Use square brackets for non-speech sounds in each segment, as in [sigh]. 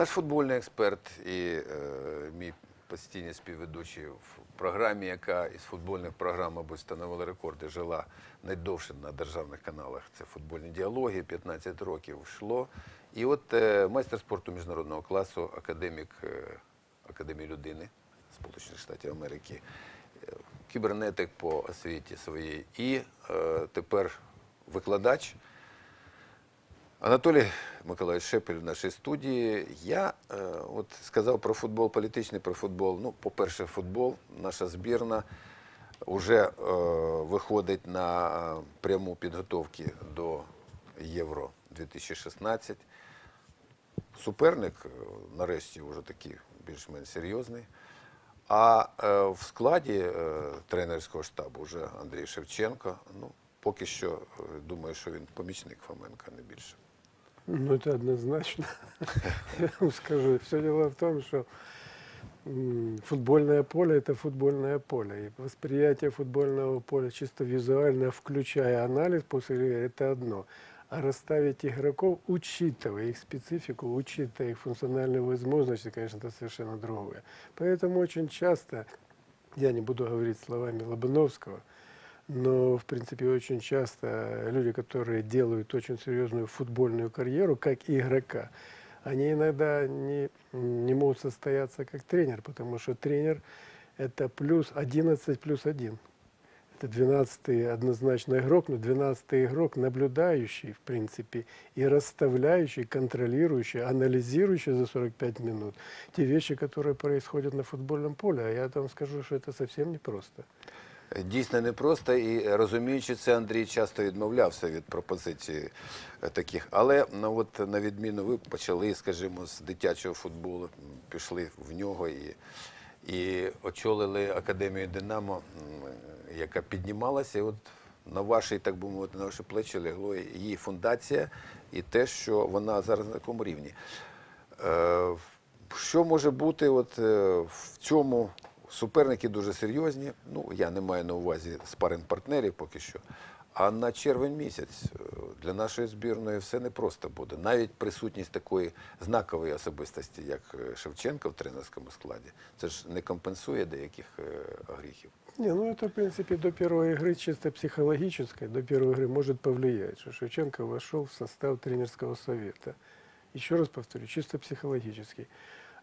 Наш футбольний експерт і е, мій постійний співведучий в програмі, яка із футбольних програм, мабуть, встановила рекорди, жила найдовше на державних каналах. Це футбольні діалоги, 15 років йшло. І от е, майстер спорту міжнародного класу, академік е, Академії людини Сполучених Штатів Америки, е, кібернетик по освіті своїй і е, тепер викладач. Анатолій Миколаївич Шепель в нашій студії. Я е, от сказав про футбол, політичний про футбол. Ну, по-перше, футбол, наша збірна вже е, виходить на е, пряму підготовки до Євро 2016. Суперник нарешті вже такий більш-менш серйозний. А е, в складі е, тренерського штабу вже Андрій Шевченко. Ну, поки що думаю, що він помічник Фоменка, не більше. Ну, это однозначно. Я вам скажу. Все дело в том, что футбольное поле – это футбольное поле. И восприятие футбольного поля чисто визуально, включая анализ после это одно. А расставить игроков, учитывая их специфику, учитывая их функциональные возможности, конечно, это совершенно другое. Поэтому очень часто, я не буду говорить словами Лобановского, но, в принципе, очень часто люди, которые делают очень серьезную футбольную карьеру, как игрока, они иногда не, не могут состояться как тренер, потому что тренер – это плюс 11 плюс 1. Это 12 однозначно игрок, но 12 игрок, наблюдающий, в принципе, и расставляющий, контролирующий, анализирующий за 45 минут те вещи, которые происходят на футбольном поле. А я вам скажу, что это совсем непросто. Дійсно непросто, і розуміючи це, Андрій часто відмовлявся від пропозицій е, таких. Але ну, от, на відміну, ви почали, скажімо, з дитячого футболу, пішли в нього і, і очолили Академію Динамо, яка піднімалася. І от на ваші, так би мовити, на ваші плечі лягло її фундація і те, що вона зараз на якому рівні. Е, Що може бути от е, в цьому суперники дуже серйозні? Ну, я не маю на увазі спаринг партнерів поки що. А на червень місяць е, для нашої збірної все непросто буде. Навіть присутність такої знакової особистості, як е, Шевченко в тренерському складі, це ж не компенсує деяких е, гріхів. Не, ну это, в принципе, до первой игры чисто психологической, до первой игры может повлиять, что Шевченко вошел в состав тренерского совета. Еще раз повторю, чисто психологически.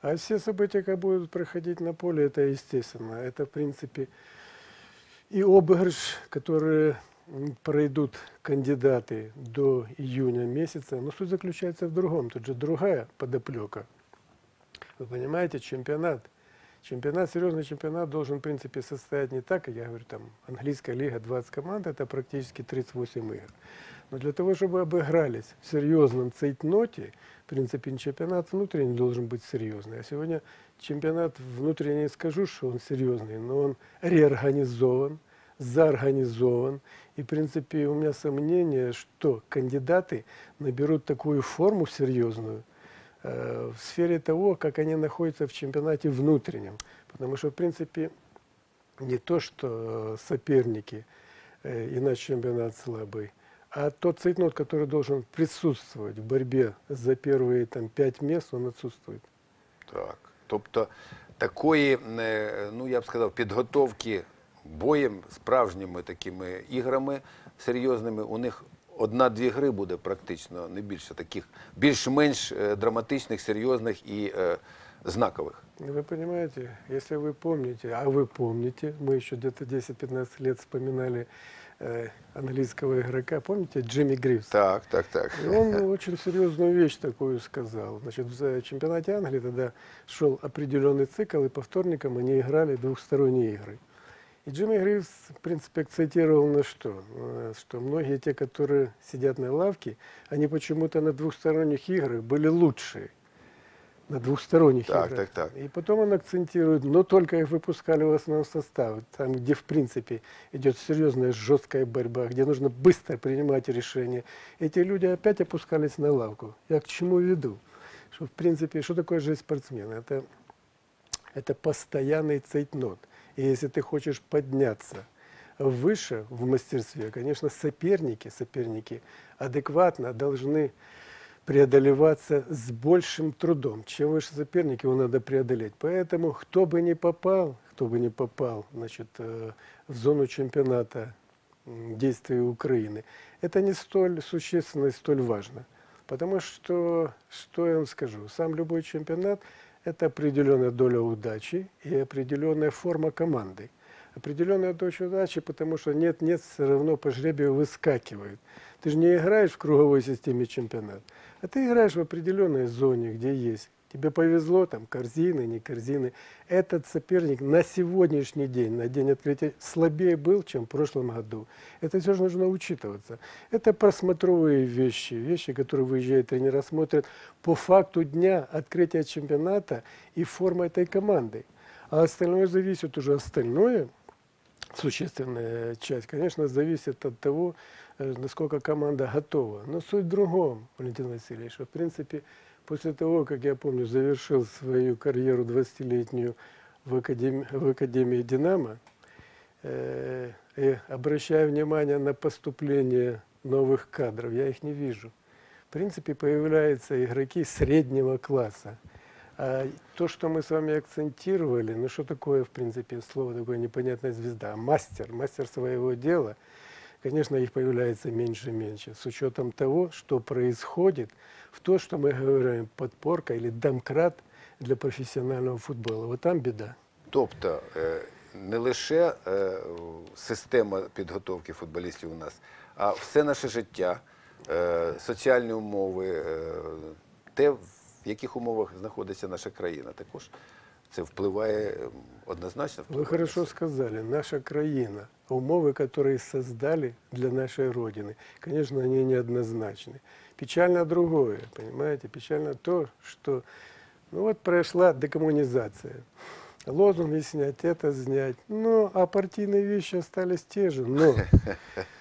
А все события, как будут проходить на поле, это естественно. Это, в принципе, и обыгрыш, которые пройдут кандидаты до июня месяца. Но суть заключается в другом. Тут же другая подоплека. Вы понимаете, чемпионат Чемпионат, серьезный чемпионат должен, в принципе, состоять не так, как я говорю, там, английская лига, 20 команд, это практически 38 игр. Но для того, чтобы обыгрались в серьезном цейтноте, принципе, чемпионат внутренний должен быть серьезный. А сегодня чемпионат внутренний, не скажу, что он серьезный, но он реорганизован, заорганизован. И, в принципе, у меня сомнение, что кандидаты наберут такую форму серьезную, э, в сфере того, как они находятся в чемпионате внутреннем. Потому что, в принципе, не то, что э, соперники э, и наш чемпионат слабый, а тот цейтнот, который должен присутствовать в борьбе за первые там, пять мест, он отсутствует. Так. Тобто такої, е, ну я б сказав, підготовки боєм справжніми такими іграми серйозними, у них одна-дві гри буде практично, не більше таких більш-менш е, драматичних, серйозних і е, знакових. Вы понимаете, если вы помните, а вы помните, мы еще где-то 10-15 лет вспоминали э, английского игрока, помните, Джимми Гривс? Так, так, так. И он очень серьезную вещь такую сказал. Значит, в за- чемпионате Англии тогда шел определенный цикл, и по вторникам они играли двухсторонние игры. И Джимми Гривс, в принципе, акцентировал на что? Э, Что многие те, которые сидят на лавке, они почему-то на двухсторонних играх были лучшие. На двухсторонних Так, играх. так, так. И потом он акцентирует, но только их выпускали в основном состав, там, где, в принципе, идет серьезная жесткая борьба, где нужно быстро принимать решения. Эти люди опять опускались на лавку. Я к чему веду? Что, в принципе, что такое жизнь спортсмена? Это, это постоянный цейтнот. И если ты хочешь подняться выше в мастерстве, конечно, соперники, соперники адекватно должны преодолеваться с большим трудом. Чем выше соперник, его надо преодолеть. Поэтому кто бы ни попал, кто бы ни попал значит, э, в зону чемпионата действия Украины, это не столь существенно и столь важно. Потому что, что я вам скажу, сам любой чемпионат – это определенная доля удачи и определенная форма команды. Определенная доля удачи, потому что нет-нет, все равно по жребию выскакивают. Ты же не играешь в круговой системе чемпионата, а ты играешь в определенной зоне, где есть. Тебе повезло, там, корзины, не корзины. Этот соперник на сегодняшний день, на день открытия, слабее был, чем в прошлом году. Это все же нужно учитываться. Это просмотровые вещи, вещи, которые выезжают тренера, смотрят по факту дня открытия чемпионата и форма этой команды. А остальное зависит уже остальное, существенная часть, конечно, зависит от того, э, насколько команда готова. Но суть в другом, Валентин Васильевич, что, в принципе, после того, как я помню, завершил свою карьеру 20-летнюю в Академии, в Академии «Динамо», э, и обращая внимание на поступление новых кадров, я их не вижу. В принципе, появляются игроки среднего класса. А то, что мы с вами акцентировали, ну что такое, в принципе, слово такое непонятная звезда, мастер, мастер своего дела, конечно, их появляется меньше и меньше, с учетом того, что происходит в то, что мы говорим подпорка или домкрат для профессионального футбола. Вот там беда. Тобто е, не лише е, система підготовки футболістів у нас, а все наше життя, е, соціальні умови, е, те, в яких умовах знаходиться наша країна, також це впливає ем, однозначно. Вы впливає на хорошо все. сказали, наша краина, умовы, которые создали для нашей Родины, конечно, они неоднозначны. Печально другое, понимаете, печально то, что ну вот прошла декоммунизация. Лозунги снять, это снять. Ну, а партийные вещи остались те же. Но [laughs]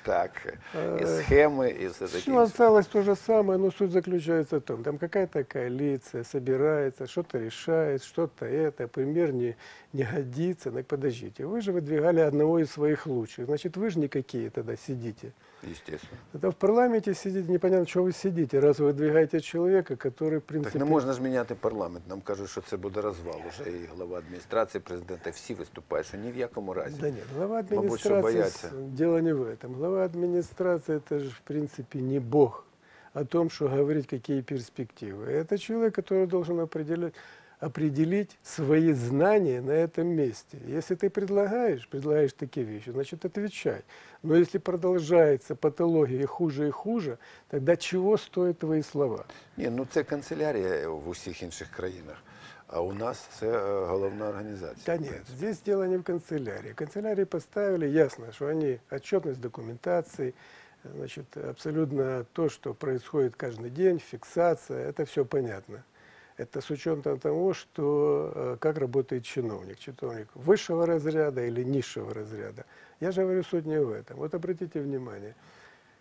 Так, і Е, схеми, і все таке. все інше. осталось то же самое, но суть заключается в том, там какая-то коалиция собирается, что-то решает, что-то это, пример не, не годится. Так подождите, вы же выдвигали одного из своих лучших, значит, вы же никакие тогда сидите. Естественно. Тогда в парламенте сидите, непонятно, что вы сидите, раз вы выдвигаете человека, который, в Так принципе... не можна ж міняти парламент. Нам кажуть, що це буде розвал. Уже і глава адміністрації, президента, всі виступають, що ні в якому разі. Да нет, глава Мабуть, що администрации, бояться. с- дело не в этом. Глава администрации это же в принципе не бог о том, что говорить, какие перспективы. Это человек, который должен определять, определить свои знания на этом месте. Если ты предлагаешь, предлагаешь такие вещи, значит отвечай. Но если продолжается патология и хуже и хуже, тогда чего стоят твои слова? Ні, ну це канцелярія в усіх інших країнах. А у нас це е, головна організація. Да нет, здесь дело не в канцелярии. Канцелярии поставили ясно, что они отчетность документации, значит, абсолютно то, что происходит каждый день, фиксация, это все понятно. Это с учетом того, что э, как работает чиновник. Чиновник высшего разряда или низшего разряда. Я же говорю суть не в этом. Вот обратите внимание,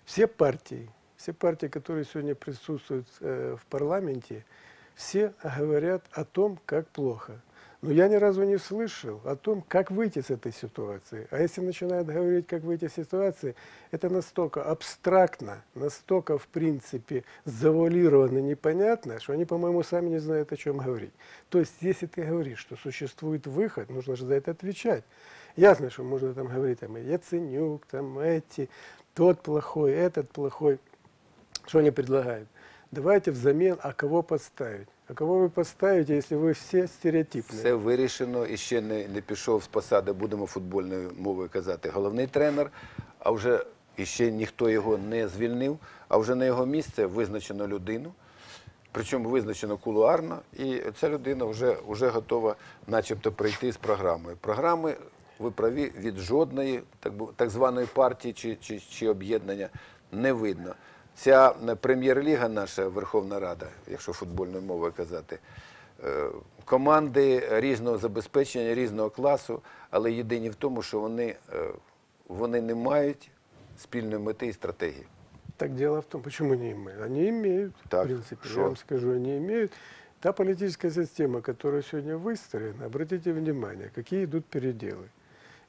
все партии, все партии, которые сегодня присутствуют э, в парламенте, все говорят о том, как плохо. Но я ни разу не слышал о том, как выйти с этой ситуации. А если начинают говорить, как выйти с ситуации, это настолько абстрактно, настолько, в принципе, завуалировано, непонятно, что они, по-моему, сами не знают, о чем говорить. То есть, если ты говоришь, что существует выход, нужно же за это отвечать. Ясно, что можно там говорить, там, Яценюк, там, эти, тот плохой, этот плохой. Что они предлагают? Давайте взамен, а кого поставить? А кого вы поставите, если вы все стереотипные? Все вирішено і ще не, не пішов з посади, будемо футбольною мовою казати, головний тренер, а вже і ще ніхто його не звільнив, а вже на його місце визначено людину. Причому визначено кулуарно, і ця людина вже, вже готова начебто прийти з програмою. Програми, ви праві, від жодної так, би- так званої партії чи, чи, чи об'єднання не видно. Ця е, прем'єр-ліга наша Верховна Рада, якщо футбольною мовою казати, е, команди різного забезпечення, різного класу, але єдині в тому, що вони, е, вони не мають спільної мети і стратегії. Так дело в том, почему не имеют? Они имеют, Так, в принципе, шо? я вам скажу, они имеют. Та политическая система, которая сегодня выстроена, обратите внимание, какие идут переделы.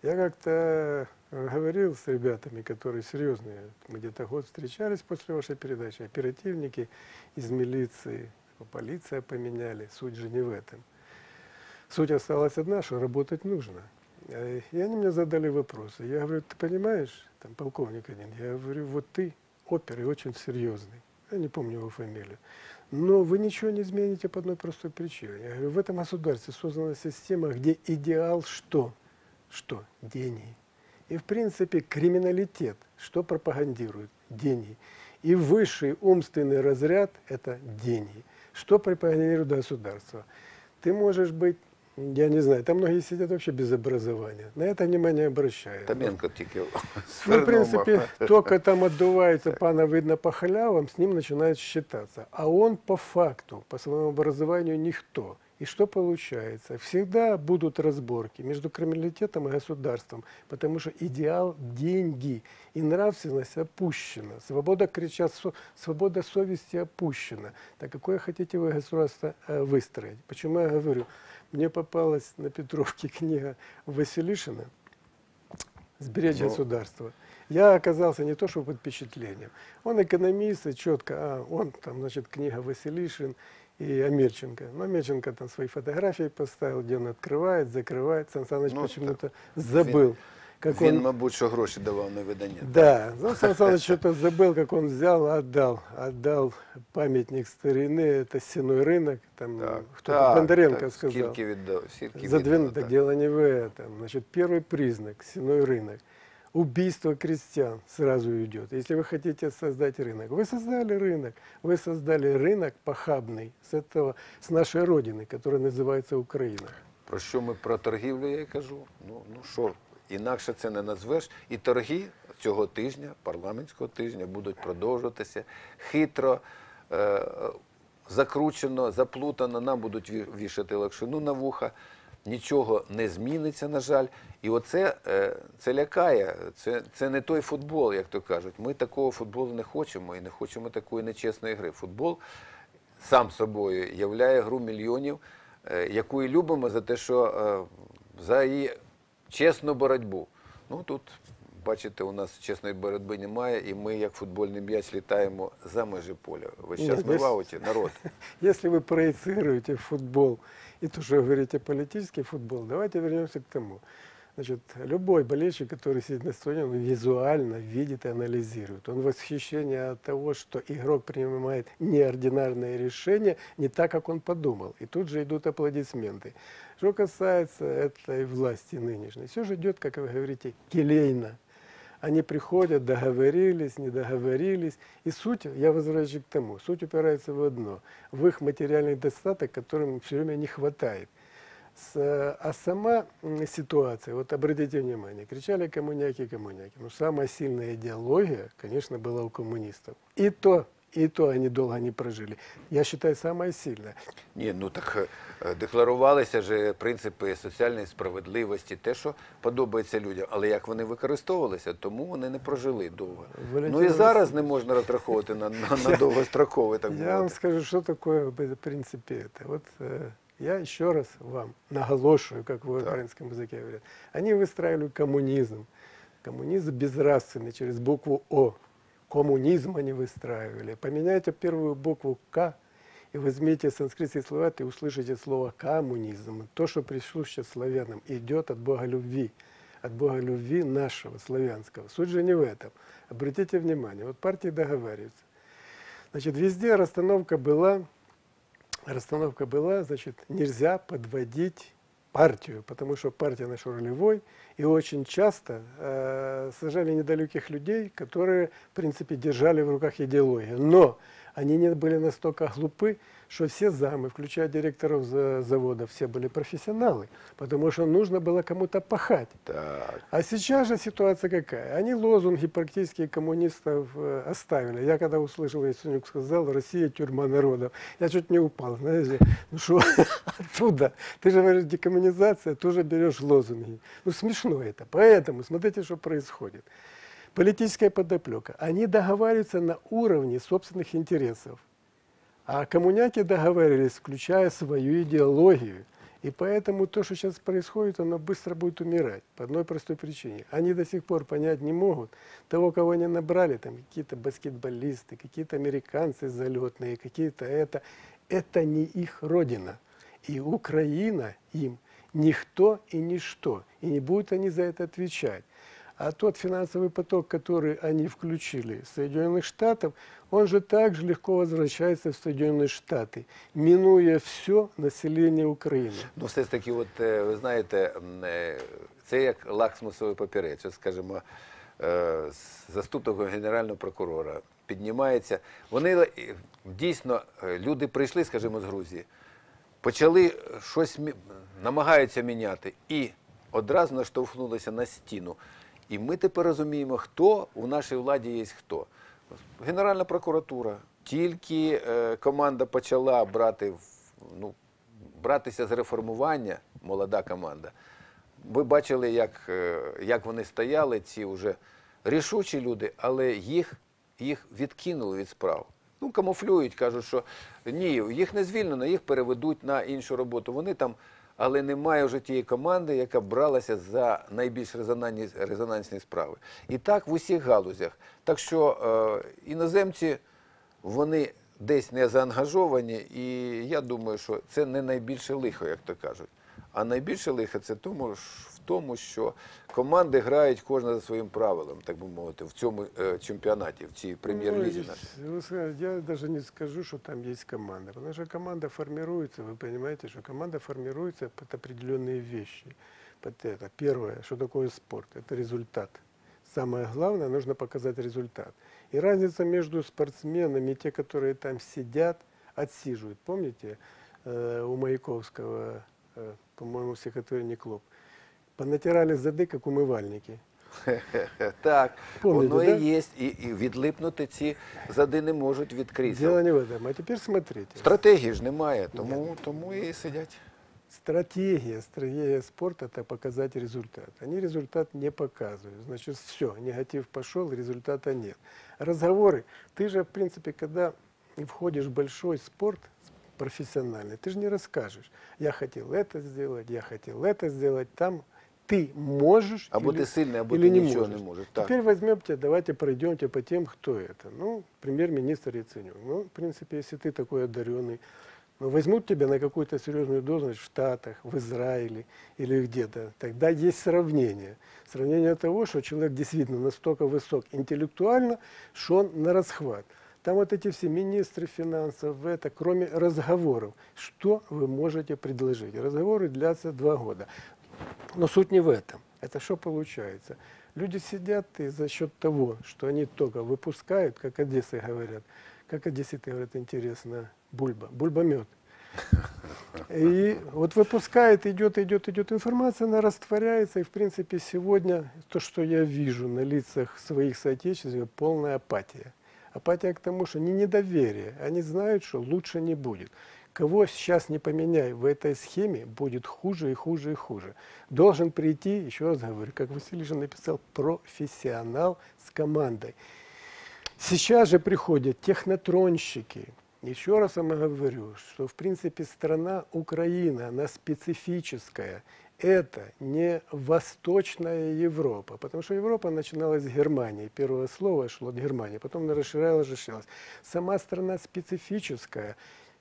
Я как-то э, говорил с ребятами, которые серьезные. Мы где-то год встречались после вашей передачи. Оперативники из милиции, полиция поменяли. Суть же не в этом. Суть осталась одна, что работать нужно. Э, И они мне задали вопросы. Я говорю, ты понимаешь, там полковник один, я говорю, вот ты опер и очень серьезный. Я не помню его фамилию. Но вы ничего не измените по одной простой причине. Я говорю, в этом государстве создана система, где идеал что? Что? Деньги. И в принципе криминалитет, что пропагандирует? Деньги. И высший умственный разряд – это деньги. Что пропагандирует государство? Ты можешь быть, я не знаю, там многие сидят вообще без образования. На это внимание обращают. Таменко тільки Ну, [laughs] в принципе, только там отдувается, пана видно по халявам, с ним начинает считаться. А он по факту, по своему образованию никто. И что получается? Всегда будут разборки между криминалитетом и государством, потому что идеал – деньги, и нравственность опущена, свобода кричат, свобода совести опущена. Так какое хотите вы государство э, выстроить? Почему я говорю? Мне попалась на Петровке книга Василишина «Сберечь Ну. государство». Я оказался не то, что под впечатлением. Он экономист, и четко, а, он там, значит, книга Василишин и Амельченко. Но Амельченко там свои фотографии поставил, где он открывает, закрывает. Сан Саныч Ну, почему-то забыл, как Він, он... мабуть, що гроші давав на видання. Да, ну, Сан [laughs] Саныч что-то забыл, как он взял, отдал, отдал памятник старины, это Сеной рынок, там Так, кто-то так, Бондаренко так, сказал. Скільки віддав? Скільки За віддав, 12, так так. дело не в этом. Значит, первый признак, сеной рынок. Убийство крестьян сразу идет. Если вы хотите создать рынок, вы создали рынок, вы создали рынок похабный с этого, с нашей родины, которая называется Украина. Про що ми про торгівлю я й кажу? Ну, ну що, інакше це не назвеш. І торги цього тижня, парламентського тижня, будуть продовжуватися хитро, е, закручено, заплутано, нам будуть ві- вішати лакшину на вуха. Нічого не зміниться, на жаль. І оце е, це лякає. Це, це не той футбол, як то кажуть. Ми такого футболу не хочемо і не хочемо такої нечесної гри. Футбол сам собою являє гру мільйонів, е, яку і любимо за те, що е, за її чесну боротьбу. Ну тут, бачите, у нас чесної боротьби немає, і ми, як футбольний м'яч, літаємо за межі поля. Весь Ні, час ми десь- в ауті, народ. [laughs] Если вы проецируете в футбол и тоже говорите политический футбол, давайте вернемся к тому. Значит, любой болельщик, который сидит на стадионе, он визуально видит и анализирует. Он в восхищении от того, что игрок принимает неординарные решения, не так, как он подумал. И тут же идут аплодисменты. Что касается этой власти нынешней, все же идет, как вы говорите, келейно. Они приходят, договорились, не договорились. И суть, я возвращаюсь к тому, суть упирается в одно, в их материальный достаток, которым все время не хватает. С- а сама ситуация, вот обратите внимание, кричали коммуняки, коммуняки. Но самая сильная идеология, конечно, была у коммунистов. И то, и то они долго не прожили. Я считаю, самая сильная. Ні, ну так е, декларувалися ж принципи соціальної справедливості, те, що подобається людям, але як вони використовувалися, тому вони не прожили довго. Валентин Ну і зараз не можна розраховувати на, на, на довгостроковий, так Я вам мовити. скажу, что такое в принципе это. Вот э, я еще раз вам наголошую, как в Так. украинском языке говорят. Они выстраивали коммунизм. Коммунизм безнравственный через букву О. Коммунизм они выстраивали. Поменяйте первую букву К и возьмите санскритские слова, и услышите слово коммунизм. То, что присуще славянам, идет от Бога любви. От Бога любви нашего, славянского. Суть же не в этом. Обратите внимание, вот партии договариваются. Значит, везде расстановка была, расстановка была, значит, нельзя подводить партию, потому что партия наша ролевой, и очень часто э, сажали недалеких людей, которые, в принципе, держали в руках идеологию. Но они не были настолько глупы, что все замы, включая директоров за- завода, все были профессионалы, потому что нужно было кому-то пахать. Так. А сейчас же ситуация какая? Они лозунги практически коммунистов э, оставили. Я когда услышал, Яценюк сказал, Россия тюрьма народов, я чуть не упал, знаете. Ну что, [laughs] оттуда? Ты же говоришь, декоммунизация, тоже берешь лозунги. Ну смешно это. Поэтому смотрите, что происходит. Политическая подоплека. Они договариваются на уровне собственных интересов. А коммуняки договорились, включая свою идеологию. И поэтому то, что сейчас происходит, оно быстро будет умирать. По одной простой причине. Они до сих пор понять не могут того, кого они набрали, там какие-то баскетболисты, какие-то американцы залетные, какие-то это. Это не их родина. И Украина им никто и ничто. И не будут они за это отвечать. А тот финансовый поток, который они включили в Соединенных Штатов, он же также легко возвращается в Соединенные Штаты, минуя все население України. Ну, все ж таки, от е, ви знаєте, м, е, це як лакмусовий папірець. От, скажімо, е, з- заступник генерального прокурора піднімається. Вони е, дійсно е, люди прийшли, скажімо, з Грузії, почали щось мі- намагаються міняти і одразу наштовхнулися на стіну. І ми тепер розуміємо, хто у нашій владі є хто. Генеральна прокуратура. Тільки е, команда почала брати ну, братися з реформування, молода команда. Ви бачили, як, е, як вони стояли, ці вже рішучі люди, але їх, їх відкинули від справ. Ну, камуфлюють, кажуть, що ні, їх не звільнено, їх переведуть на іншу роботу. Вони там, але немає вже тієї команди, яка бралася за найбільш резонансні, резонансні справи. І так в усіх галузях. Так що е, іноземці вони десь не заангажовані, і я думаю, що це не найбільше лихо, як то кажуть. А найбільше лихо це тому, в тому, що команди грають кожна за своїм правилом, так би мовити, в цьому е, чемпіонаті, в цій прем'єр-лізі. Ну, нашій. вы скажете, Я даже не скажу, что там есть команда. Потому что команда формируется, вы понимаете, что команда формируется под определенные вещи. Под это. Первое, что такое спорт? Это результат. Самое главное, нужно показать результат. И разница между спортсменами, те, которые там сидят, отсиживают. Помните, э, у Маяковского, э, по-моему, стихотворение «Клуб», понатирали зады, как умывальники. [laughs] Так, Помните, воно да? і є, і, і відлипнути ці зади не можуть від Дело крісел. не в этом. А теперь смотрите. Стратегії ж немає, тому, тому і сидять. Стратегия, стратегия спорта – это показать результат. Они результат не показывают. Значит, все, негатив пошел, результата нет. Разговоры. Ты же, в принципе, когда входишь в большой спорт профессиональный, ты же не расскажешь. Я хотел это сделать, я хотел это сделать. Там ты можешь Або или, ти сильний, або или ти не нічого можешь. не можеш. Так. Теперь возьмемте, давайте пройдемте по тем, кто это. Ну, премьер-министр Яценюк. Ну, в принципе, если ты такой одаренный, ну, возьмут тебя на какую-то серьезную должность в Штатах, в Израиле или где-то, тогда есть сравнение. Сравнение того, что человек действительно настолько высок интеллектуально, что он на расхват. Там вот эти все министры финансов, это, кроме разговоров, что вы можете предложить? Разговоры длятся два года. Но суть не в этом. Это что получается? Люди сидят и за счет того, что они только выпускают, как одессы говорят, как одесситы говорят, интересно, бульба, бульбомет. И вот выпускает, идет, идет, идет информация, она растворяется, и в принципе сегодня то, что я вижу на лицах своих соотечественников, полная апатия. Апатия к тому, что не недоверие, они знают, что лучше не будет. Кого сейчас не поменяй в этой схеме, будет хуже и хуже и хуже. Должен прийти, еще раз говорю, как Василий же написал, профессионал с командой. Сейчас же приходят технотронщики. Еще раз вам говорю, что в принципе страна Украина, она специфическая. Это не Восточная Европа, потому что Европа начиналась с Германии. Первое слово шло от Германии, потом она расширялась, расширялась. Сама страна специфическая.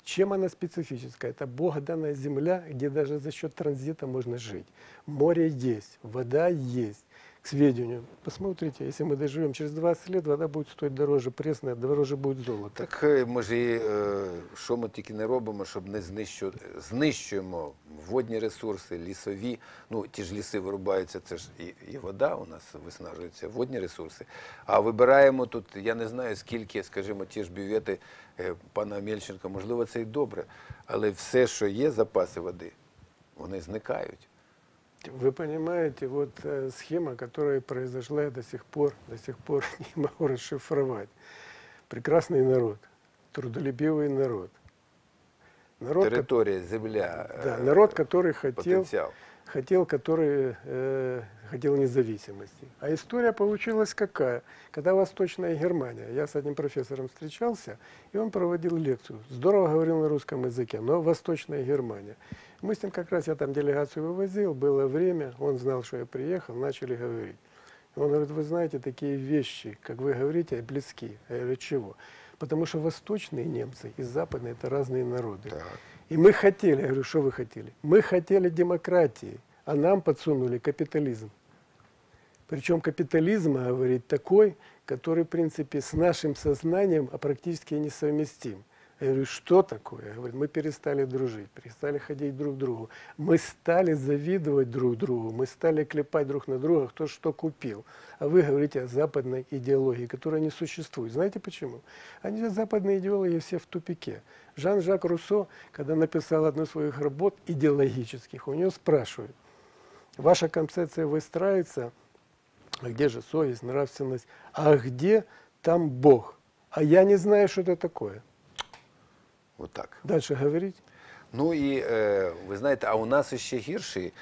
Чем она специфическая? Это богданная земля, где даже за счет транзита можно жить. Море есть, вода есть. К сведению, посмотрите, если мы доживем через 20 лет, вода будет стоить дороже пресная, дороже будет золото. Так е, ми ж і е, що ми тільки не робимо, щоб не знищувати, знищуємо водні ресурси, лісові. Ну ті ж ліси вирубаються, це ж і, і вода у нас виснажується, водні ресурси. А вибираємо тут, я не знаю скільки, скажімо, ті ж бювети е, пана Мельченка, можливо, це і добре, але все, що є запаси води, вони зникають. Вы понимаете, вот э, схема, которая произошла, я до сих пор, до сих пор [laughs] не могу расшифровать. Прекрасный народ, трудолюбивый народ. Народ, Територія, земля, да, е, народ, который хотел потенціал. Хотел, который э, хотел независимости. А история получилась какая? Когда Восточная Германия, я с одним профессором встречался, и он проводил лекцию. Здорово говорил на русском языке, но Восточная Германия. Мы с ним как раз, я там делегацию вывозил, было время, он знал, что я приехал, начали говорить. Он говорит, вы знаете, такие вещи, как вы говорите, близки. Я говорю, чего? Потому что восточные немцы и западные – это разные народы. Так. И мы хотели, я говорю, что вы хотели? Мы хотели демократии, а нам подсунули капитализм. Причем капитализм, говорит, такой, который, в принципе, с нашим сознанием а практически несовместим. Я говорю, что такое? Я говорю, мы перестали дружить, перестали ходить друг к другу. Мы стали завидовать друг другу, мы стали клепать друг на друга, кто что купил. А вы говорите о западной идеологии, которая не существует. Знаете почему? Они западные идеологи все в тупике. Жан-Жак Руссо, когда написал одну из своих работ идеологических, у него спрашивают, ваша концепция выстраивается, а где же совесть, нравственность, а где там Бог? А я не знаю, что это такое. Отак. Дальше говорить. Ну і е, ви знаєте, а у нас іще гірший.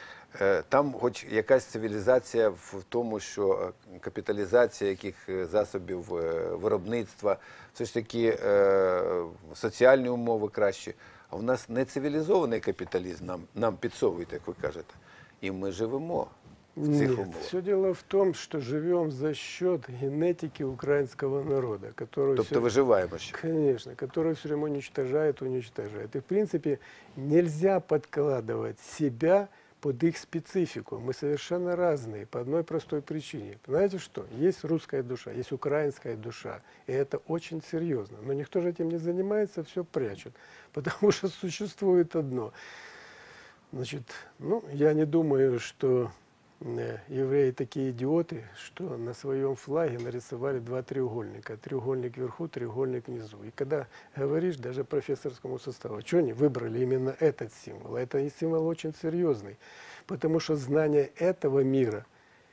Е, там, хоч якась цивілізація в тому, що е, капіталізація яких е, засобів е, виробництва, все ж таки е, соціальні умови кращі. А у нас не цивілізований капіталізм нам, нам підсовують, як ви кажете. І ми живемо Нет, все дело в том, что живем за счет генетики украинского народа, который Тобто всё- виживаємо ще. Конечно, который все время уничтожает, уничтожает. И, в принципе, нельзя подкладывать себя под их специфику. Мы совершенно разные по одной простой причине. Знаете что? Есть русская душа, есть украинская душа. И это очень серьезно. Но никто же этим не занимается, все прячут. [laughs] Потому что существует одно. Значит, ну, я не думаю, что евреи такие идиоты, что на своем флаге нарисовали два треугольника. Треугольник вверху, треугольник внизу. И когда говоришь даже профессорскому составу, что они выбрали именно этот символ? Это символ очень серьезный. Потому что знание этого мира,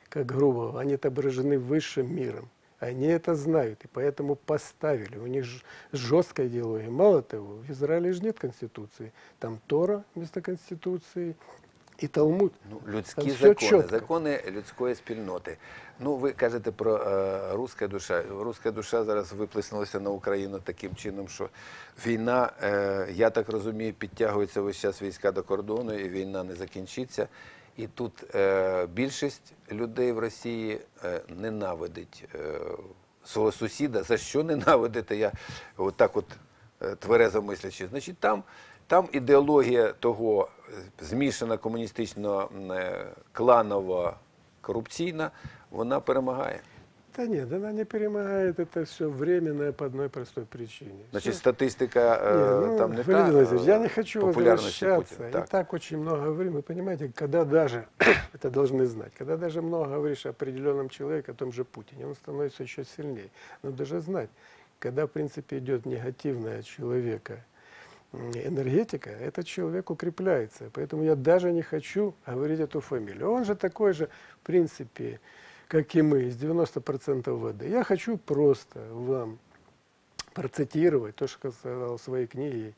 как грубого, они отображены высшим миром. Они это знают, и поэтому поставили. У них жесткая идеология. Мало того, в Израиле же нет конституции. Там Тора вместо конституции и Талмуд. Ну, людські Там закони, чітко. закони людської спільноти. Ну, ви кажете про е, руська душа. Руська душа зараз виплеснулася на Україну таким чином, що війна, е, я так розумію, підтягується весь час війська до кордону, і війна не закінчиться. І тут е, більшість людей в Росії е, ненавидить е, свого сусіда. За що ненавидити? Я отак от е, тверезо мислячи. Значить, там, там ідеологія того змішана комуністично е, кланово корупційна, вона перемагає. Да нет, она не перемагает, это все временное по одной простой причине. Значить, Всё. статистика е, Не, ну, там не Валерий та Владимирович, е, я не хочу популярності возвращаться. Путіна. И Так. так очень много говорим. Вы понимаете, когда даже, это должны знать, когда даже много говоришь о определенном человеке, о том же Путине, он становится еще сильнее. Но даже знать, когда, в принципе, идет негативная человека м, энергетика, этот человек укрепляется. Поэтому я даже не хочу говорить эту фамилию. Он же такой же, в принципе, как и мы, из 90% воды. Я хочу просто вам процитировать то, что сказал в своей книге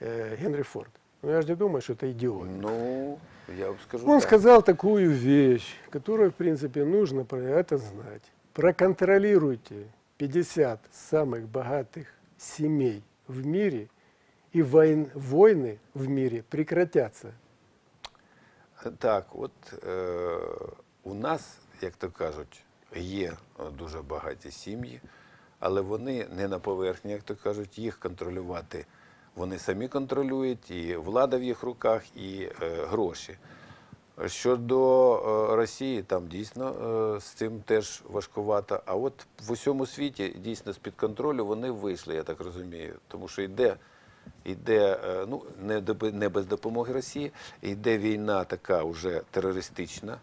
э, Генри Форд. Ну, я же не думаю, что это идиот. Ну, я вам скажу Он так. сказал такую вещь, которую, в принципе, нужно про это знать. Проконтролируйте 50 самых богатых семей в мире, и войн, войны в мире прекратятся. Так, от е, у нас, як то кажуть, є е, дуже багаті сім'ї, але вони не на поверхні, як то кажуть, їх контролювати. Вони самі контролюють, і влада в їх руках, і е, гроші. Щодо е, Росії, там дійсно е, з цим теж важкувато. А от в усьому світі дійсно з-під контролю вони вийшли, я так розумію. Тому що йде, йде е, ну, не, до- не без допомоги Росії, йде війна така вже терористична,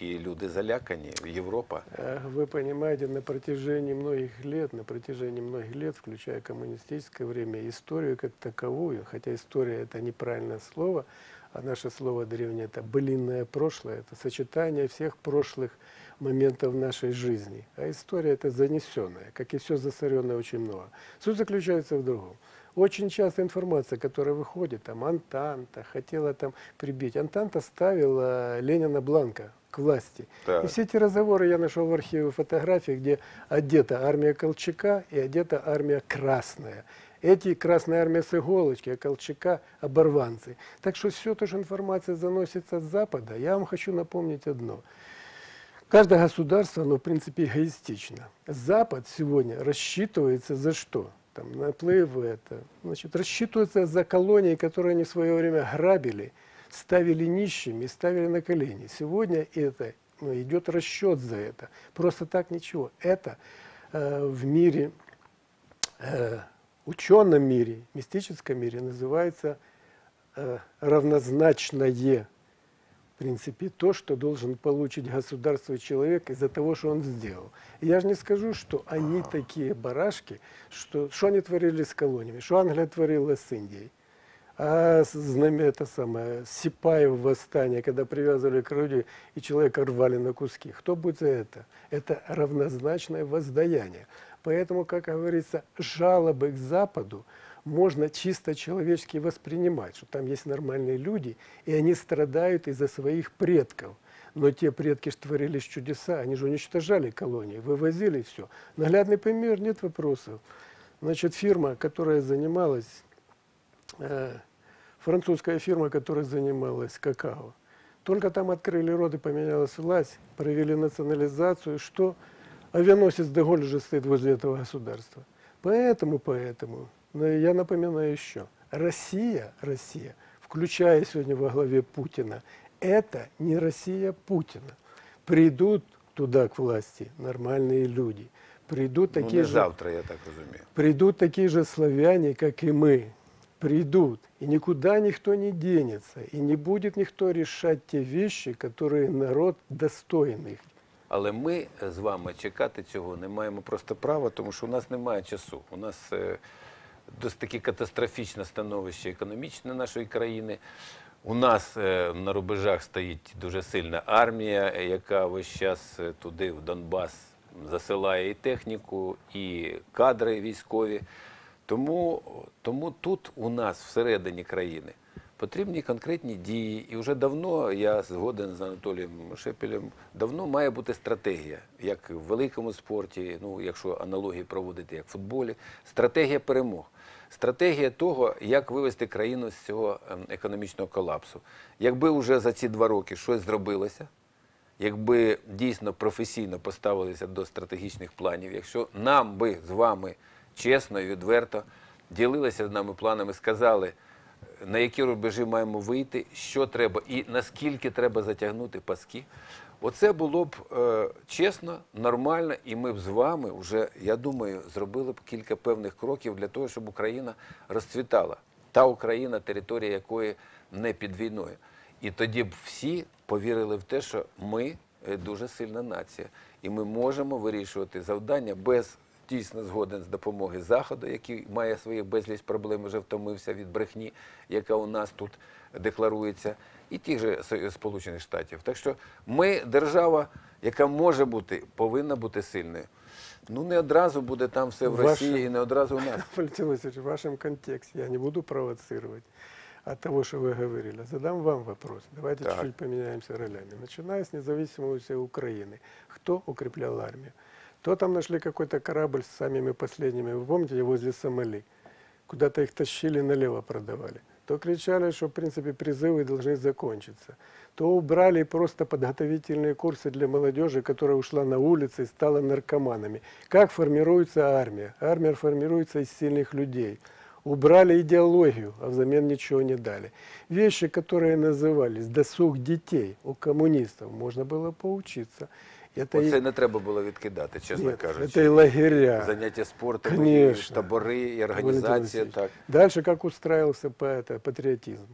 і люди залякані, Європа. А Вы понимаете, на протяжении многих лет, на протяжении многих лет, включая коммунистическое время, историю как таковую, хотя история это неправильное слово, а наше слово древнее это былинное прошлое, это сочетание всех прошлых моментов нашей жизни. А история это занесенная, как и все засоренное очень много. Суть заключается в другом. Очень часто информация, которая выходит, там Антанта хотела там прибить. Антанта ставила Ленина Бланка к власти. Так. И все эти разговоры я нашел в архиве фотографий, где одета армия Колчака и одета армия Красная. Эти Красная армия с иголочки, а Колчака – оборванцы. Так что все то, что информация заносится с Запада, я вам хочу напомнить одно. Каждое государство, оно в принципе эгоистично. Запад сегодня рассчитывается за что? Там, наплывы это. Значит, рассчитывается за колонии, которые они в свое время грабили, ставили нищими, ставили на колени. Сегодня это ну, идет расчет за это. Просто так ничего. Это э, в мире, э, ученом мире, мистическом мире называется э, равнозначное в принципе, то, что должен получить государство и человек из-за того, что он сделал. Я же не скажу, что они такие барашки, что, что они творили с колониями, что Англия творила с Индией. А знамя это самое, Сипаев восстание, когда привязывали к груди и человека рвали на куски. Кто будет за это? Это равнозначное воздаяние. Поэтому, как говорится, жалобы к Западу можно чисто человечески воспринимать, что там есть нормальные люди, и они страдают из-за своих предков. Но те предки что творили чудеса, они же уничтожали колонии, вывозили все. Наглядный пример, нет вопросов. Значит, фирма, которая занималась, э, французская фирма, которая занималась какао, только там открыли рот и поменялась власть, провели национализацию, что авианосец Деголь уже стоит возле этого государства. Поэтому, поэтому, но я напоминаю еще, Россия, Россия, включая сегодня во главе Путина, это не Россия Путина. Придут туда к власти нормальные люди, придут Ну, такие не же завтра, я так розумію. придут такие же славяне, как и мы. Придут. И никуда никто не денется. И не будет никто решать те вещи, которые народ достоин их. Але ми з вами чекати цього не маємо просто права, тому що у нас немає часу. У нас е, досить таки катастрофічне становище економічне нашої країни. У нас е, на рубежах стоїть дуже сильна армія, яка весь час е, туди, в Донбас, засилає і техніку, і кадри військові. Тому, тому тут у нас всередині країни потрібні конкретні дії. І вже давно я згоден з Анатолієм Шепелем, давно має бути стратегія, як в великому спорті, ну якщо аналогії проводити, як в футболі, стратегія перемог. Стратегія того, як вивести країну з цього ем, економічного колапсу. Якби вже за ці два роки щось зробилося, якби дійсно професійно поставилися до стратегічних планів, якщо нам би з вами чесно і відверто ділилися з нами планами, сказали, на які рубежі маємо вийти, що треба і наскільки треба затягнути паски. Оце було б е, чесно, нормально, і ми б з вами вже, я думаю, зробили б кілька певних кроків для того, щоб Україна розцвітала. Та Україна, територія якої не під війною. І тоді б всі повірили в те, що ми е, дуже сильна нація, і ми можемо вирішувати завдання без дійсно згоден з допомоги Заходу, який має своїх безліч проблем, вже втомився від брехні, яка у нас тут декларується, і тих же Со- Сполучених Штатів. Так що ми держава, яка може бути, повинна бути сильною. Ну не одразу буде там все в Ваше- Росії і не одразу у нас. [laughs] Валентин Васильевич, в вашем контексте я не буду провоцировать от того, что вы говорили. Задам вам вопрос. Давайте Так. чуть-чуть поменяемся ролями. Начиная с независимости Украины. Кто укреплял армию? То там нашли какой-то корабль с самыми последними, вы помните, возле Сомали. Куда-то их тащили, налево продавали. То кричали, что, в принципе, призывы должны закончиться. То убрали просто подготовительные курсы для молодежи, которая ушла на улицы и стала наркоманами. Как формируется армия? Армия формируется из сильных людей. Убрали идеологию, а взамен ничего не дали. Вещи, которые назывались досуг детей у коммунистов, можно было поучиться. Это и- Оце не треба було відкидати, чесно Нет, кажучи. это и лагеря. Заняття спортом, і Конечно. табори, і Валентин організація. Васильевич. Так. Дальше как устраивался по это, патриотизм.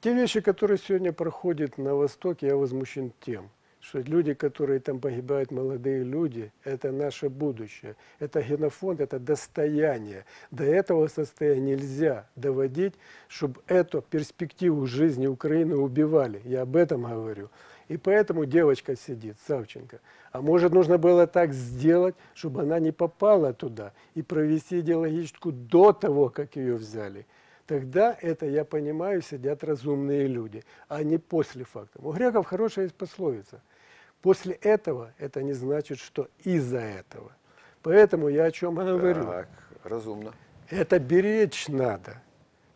Те вещи, которые сегодня проходят на Востоке, я возмущен тем, что люди, которые там погибают, молодые люди, это наше будущее. Это генофонд, это достояние. До этого состояния нельзя доводить, чтобы эту перспективу жизни Украины убивали. Я об этом говорю. И поэтому девочка сидит, Савченко. А может, нужно было так сделать, чтобы она не попала туда и провести идеологическую до того, как ее взяли. Тогда это, я понимаю, сидят разумные люди, а не после факта. У греков хорошая есть пословица. После этого это не значит, что из-за этого. Поэтому я о чем говорю. Так, розумно. Это беречь надо.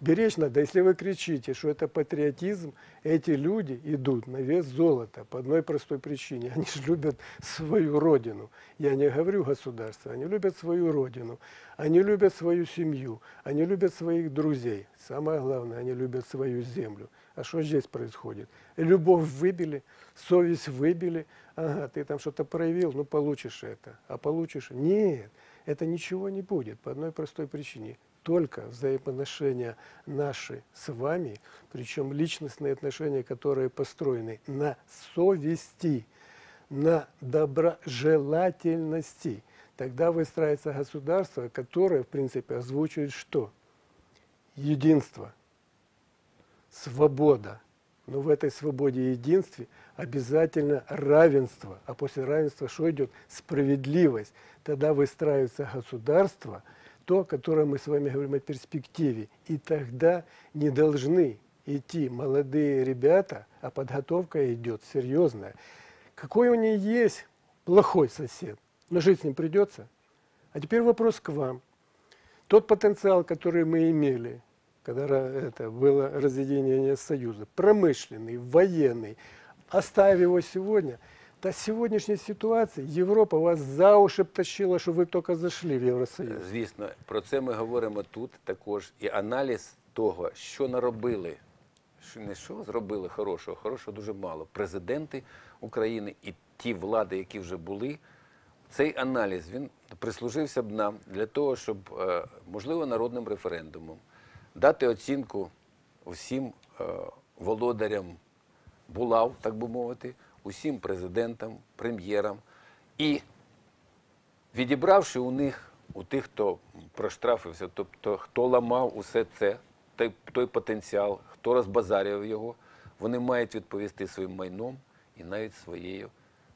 Беречь надо. Если вы кричите, что это патриотизм, эти люди идут на вес золота по одной простой причине. Они же любят свою родину. Я не говорю государство. Они любят свою родину. Они любят свою семью. Они любят своих друзей. Самое главное, они любят свою землю. А что здесь происходит? Любовь выбили, совесть выбили. Ага, ты там что-то проявил, ну получишь это. А получишь? Нет, это ничего не будет по одной простой причине. Только взаимоотношения наши с вами, причем личностные отношения, которые построены на совести, на доброжелательности. Тогда выстраивается государство, которое, в принципе, озвучивает что? Единство, свобода. Но в этой свободе и единстве обязательно равенство. А после равенства что идет? Справедливость. Тогда выстраивается государство, то, которое мы с вами говорим о перспективе. И тогда не должны идти молодые ребята, а подготовка идет серьезная. Какой у них есть плохой сосед, но жить с ним придется. А теперь вопрос к вам. Тот потенциал, который мы имели, когда это было разъединение Союза, промышленный, военный, оставив его сегодня, та сегодняшняя ситуація Європа вас за уши тащила, що ви тільки зайшли в Євросоюз. Звісно, про це ми говоримо тут також. І аналіз того, що наробили, що не що зробили хорошого, хорошого дуже мало. Президенти України і ті влади, які вже були, цей аналіз він прислужився б нам для того, щоб, е, можливо, народним референдумом дати оцінку всім е, володарям булав, так би мовити, усім президентам, прем'єрам і відібравши у них, у тих, хто проштрафився, тобто хто ламав усе це, той, той потенціал, хто розбазарював його, вони мають відповісти своїм майном і навіть своєю,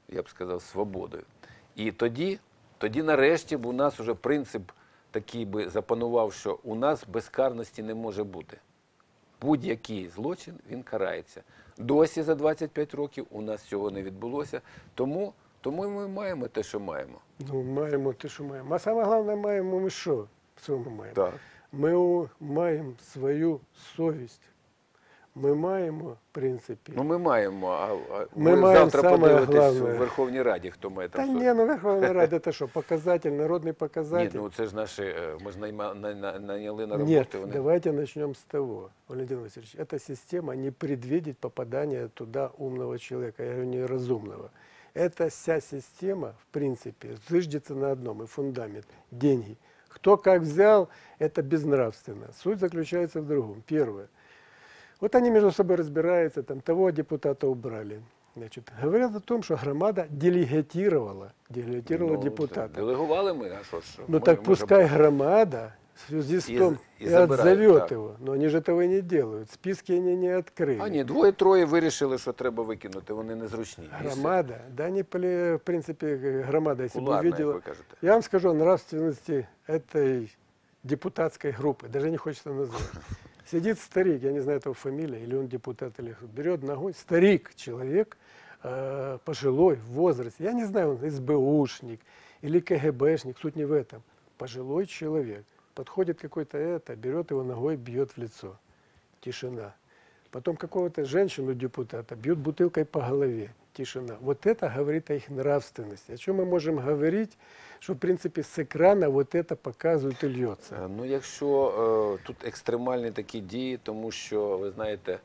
я б сказав, свободою. І тоді, тоді нарешті б у нас уже принцип такий би запанував, що у нас безкарності не може бути. Будь-який злочин він карається. Досі за 25 років у нас цього не відбулося, тому, тому ми маємо те, що маємо. Ну, маємо те, що маємо. А саме головне, маємо ми що? В цьому маємо? Так. Ми маємо свою совість. Ми маємо, в принципі. Ну ми маємо, а, а Ми ви маємо завтра саме подивитесь головне. в Верховній Раді, хто має Та там ні, сотню. ну Верховна Рада це що, показатель, народний Ні, показатель. ну це ж наші, е, ми ж найма, на, на, наняли на Нет, роботу. Вони... давайте начнем с того, Валентин Васильевич. Эта система не предвидит попадания туда умного человека, я говорю, неразумного. Эта вся система, в принципе, зыждется на одном, и фундамент – деньги. Кто как взял, это безнравственно. Суть заключается в другом. Первое. Вот они между собой разбираются, там того депутата убрали. Значит, говорят о том, что громада делегатировала, делегатировала Ну, депутата. Делегували ми, а що ж? Ну Може- так може пускай бути. громада в связи с И том з- и и, забирает, отзовет так. его. Но они же этого и не делают. Списки они не открыли. А ні, двоє-троє вирішили, що треба викинути, вони незручні. І все. Громада, да они, поле- в принципе, громада, если бы Кулуарна, як увидела. ви кажете. Я вам скажу о нравственности этой депутатской группы, даже не хочется назвать. Сидит старик, я не знаю этого фамилия, или он депутат, или берет ногой, старик, человек, э, пожилой, в возрасте, я не знаю, он СБУшник или КГБшник, суть не в этом. Пожилой человек, подходит какой-то это, берет его ногой, бьет в лицо. Тишина. Потом какого-то женщину депутата бьют бутылкой по голове. Тишина. Вот это говорит о их нравственности. О чем мы можем говорить, что в принципе с экрана вот это показывают и льется. Е, Ну, якщо е, тут екстремальні такі дії, тому що ви знаєте,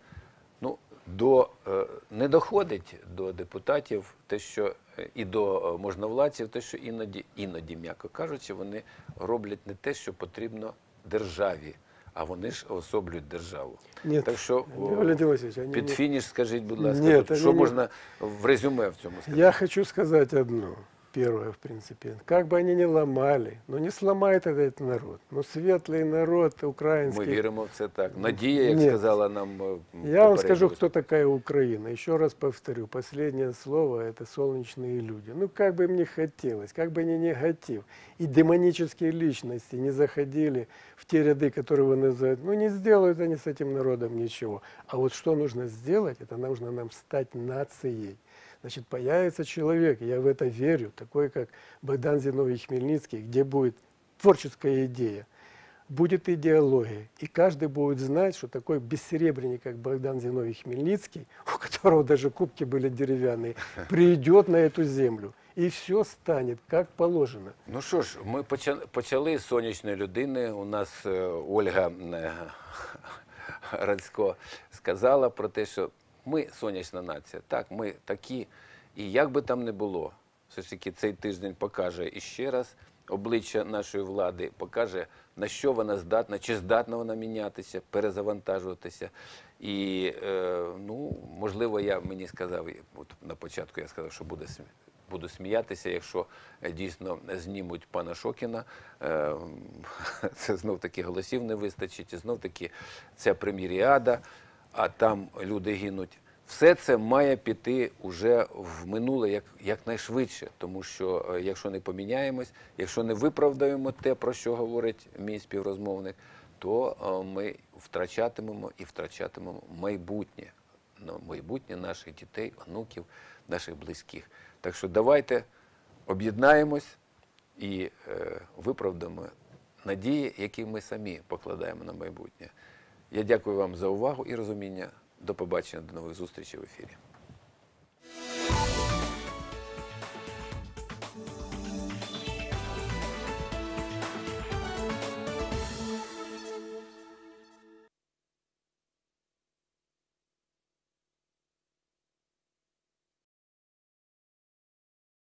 ну до е, не доходить до депутатів те, що е, і до е, можновладців, те, що іноді, іноді, м'яко кажучи, вони роблять не те, що потрібно державі, а вони ж особлюють державу. Нет, так що о, Валентин Васильевич, они під не- фініш, скажіть, будь ласка, Ні, тут та що ні, ні. можна в резюме в цьому сказати? Я хочу сказать одно. первое, в принципе. Как бы они ни ломали, но не сломает этот народ. Но светлый народ Ми украинский. віримо в це так. Надія, як Ні. сказала нам. е, Я вам попередньо скажу, виступ- кто такая Украина. Еще раз повторю, последнее слово – это солнечные люди. Ну, как бы им ни хотелось, как бы ни негатив. И демонические личности не заходили в те ряды, которые вы называете. Ну, не сделают они с этим народом ничего. А вот что нужно сделать, это нужно нам стать нацией. Значит, появится человек, я в это верю, такой, как Богдан Зиновьевич Хмельницкий, где будет творческая идея, будет идеология. И каждый будет знать, что такой бессеребренник, как Богдан Зиновьевич Хмельницкий, [laughs] у которого даже кубки были деревянные, [laughs] придет на эту землю. И все станет как положено. Ну що ж, ми поча- почали з сонячної людини. У нас Ольга [laughs] Радсько сказала про те, що ми сонячна нація. Так, ми такі. І як би там не було, все ж таки цей тиждень покаже іще раз обличчя нашої влади, покаже, на що вона здатна, чи здатна вона мінятися, перезавантажуватися. І е, ну, можливо, я мені сказав, от на початку я сказав, що буде смі- буду сміятися, якщо е, дійсно знімуть пана Шокіна. Е, [laughs] Це знов таки голосів не вистачить, і знов таки ця прем'єріада, а там люди гинуть. Все це має піти уже в минуле як, якнайшвидше, тому що е, якщо не поміняємось, якщо не виправдаємо те, про що говорить мій співрозмовник, то е, ми втрачатимемо і втрачатимемо майбутнє майбутнє наших дітей, онуків, наших близьких. Так що давайте об'єднаємось і е, виправдамо надії, які ми самі покладаємо на майбутнє. Я дякую вам за увагу і розуміння. До побачення, до нових зустрічей в ефірі.